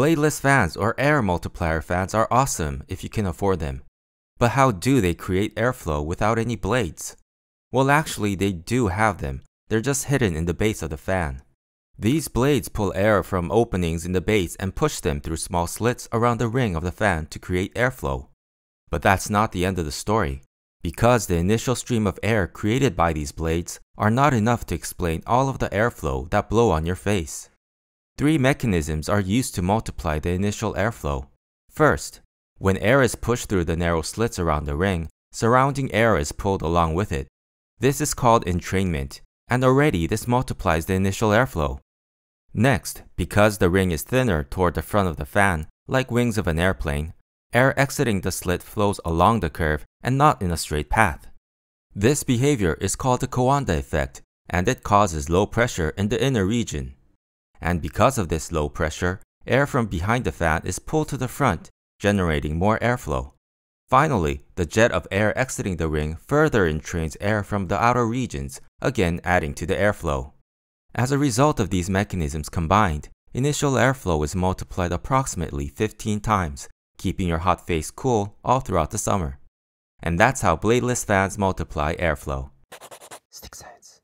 Bladeless fans or air multiplier fans are awesome if you can afford them. But how do they create airflow without any blades? Well actually they do have them, they're just hidden in the base of the fan. These blades pull air from openings in the base and push them through small slits around the ring of the fan to create airflow. But that's not the end of the story, because the initial stream of air created by these blades are not enough to explain all of the airflow that blow on your face. Three mechanisms are used to multiply the initial airflow. First, when air is pushed through the narrow slits around the ring, surrounding air is pulled along with it. This is called entrainment, and already this multiplies the initial airflow. Next, because the ring is thinner toward the front of the fan, like wings of an airplane, air exiting the slit flows along the curve and not in a straight path. This behavior is called the Coanda effect, and it causes low pressure in the inner region and because of this low pressure, air from behind the fan is pulled to the front, generating more airflow. Finally, the jet of air exiting the ring further entrains air from the outer regions, again adding to the airflow. As a result of these mechanisms combined, initial airflow is multiplied approximately 15 times, keeping your hot face cool all throughout the summer. And that's how bladeless fans multiply airflow. Stick science.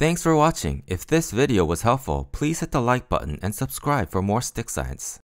Thanks for watching. If this video was helpful, please hit the like button and subscribe for more stick science.